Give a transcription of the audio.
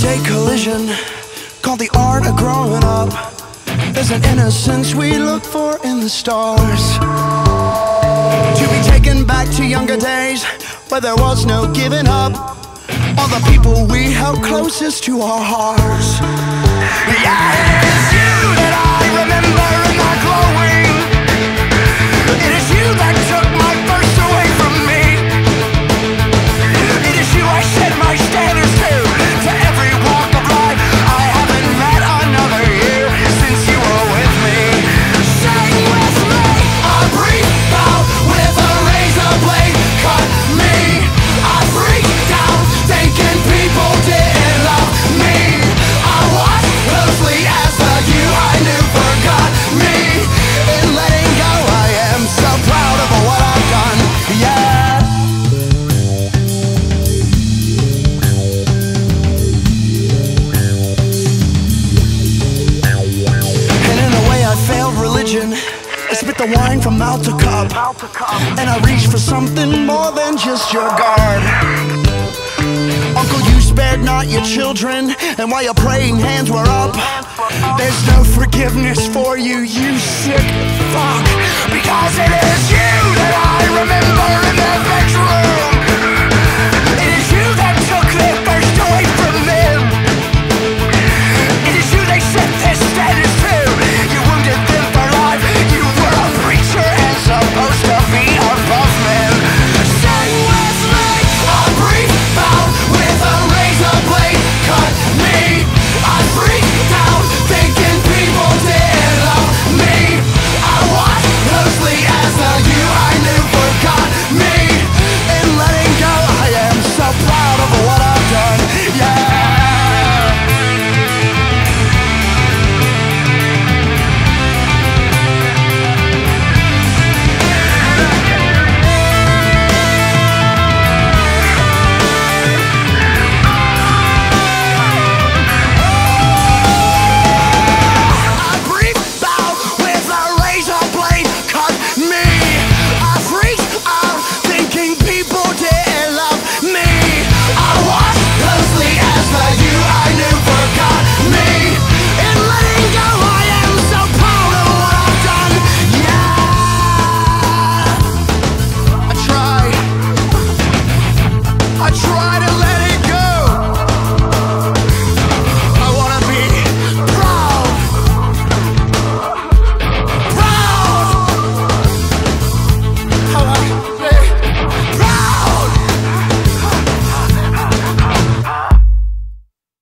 day collision called the art of growing up. There's an innocence we look for in the stars. To be taken back to younger days where there was no giving up. All the people we held closest to our hearts. Yeah, the wine from mouth to cup. And I reach for something more than just your guard. Uncle, you spared not your children. And while your praying hands were up There's no forgiveness for you, you sick fuck. Because it is you